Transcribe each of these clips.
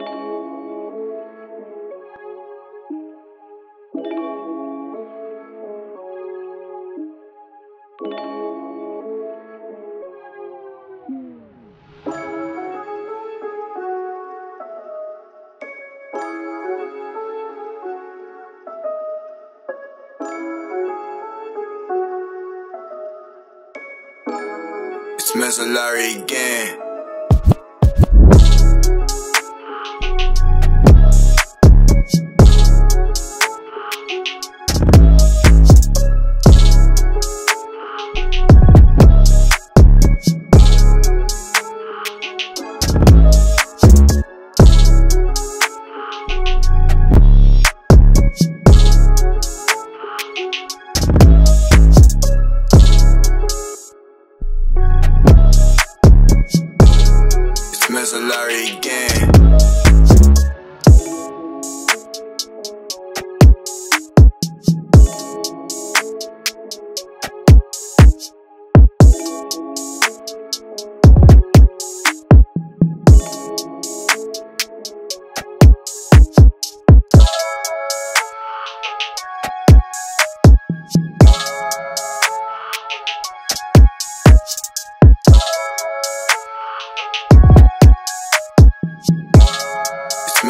It's Mezzolari again. It's Mezzolari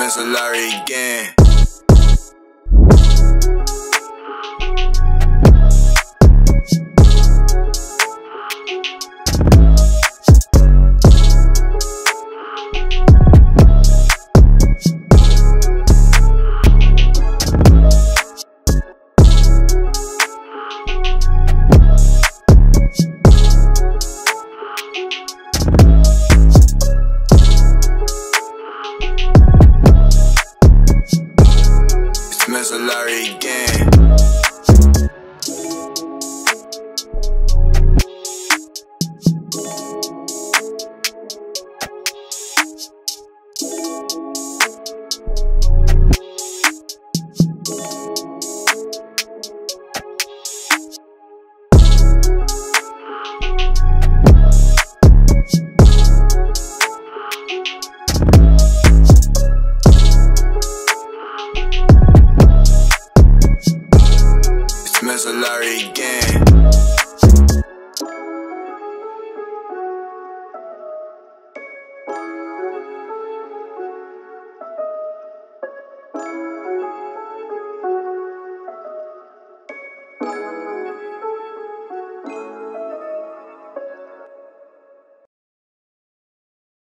Mezzolari again. Larry Chancellery again.